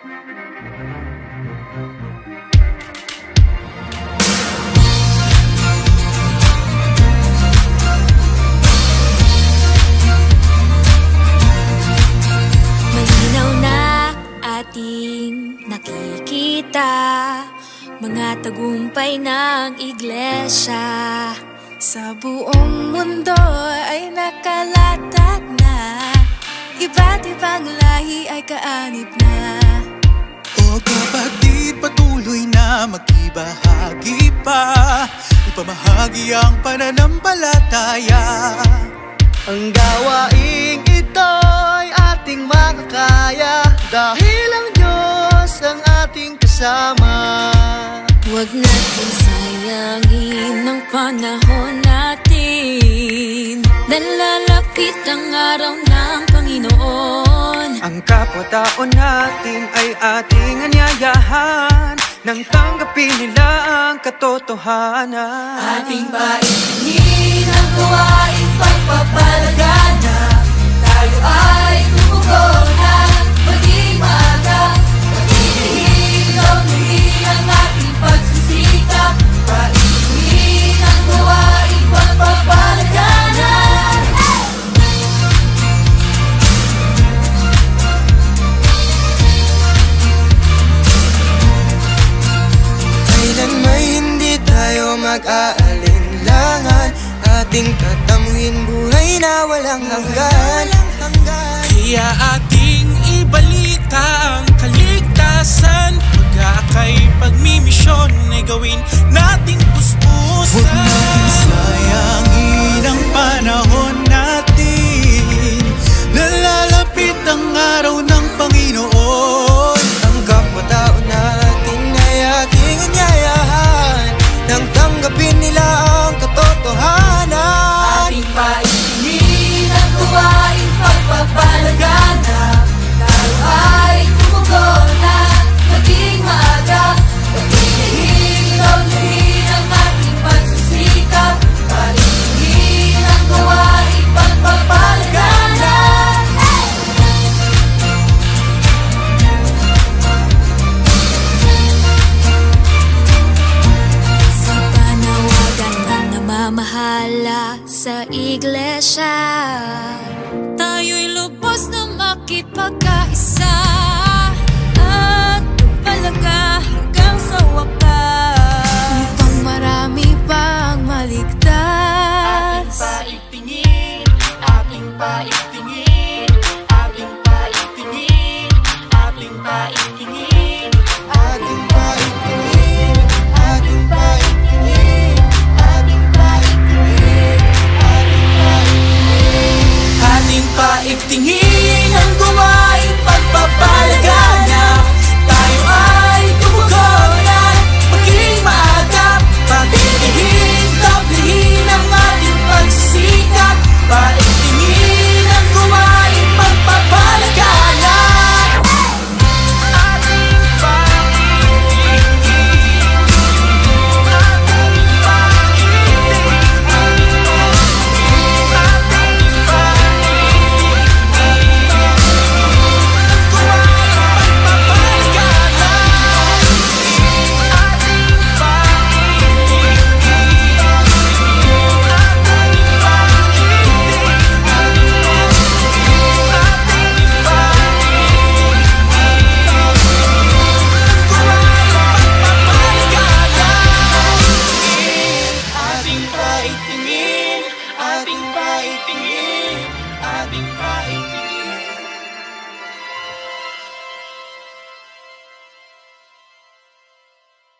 Ating nakikita. Mga tagumpay ng iglesia. Sa buong mundo ay nakalatag na. Iba't ibang lahi ay kaanib na makibahagi pa. Ipamahagi ang pananampalataya. Ang gawaing ito'y ating makakaya. Dahil ang Diyos ang ating kasama. Huwag natin sayangin ang panahon natin. Nalalapit ang araw ng Panginoon. Ang kapwa-tao natin ay ating anyayahan Nang tanggapin nila ang katotohanan. Ating paingin ang gawain pagpapalagana Ating tatamuhin. Buhay na walang hanggan. Kaya ating iglesia. Tayo'y lubos na makipagkaisa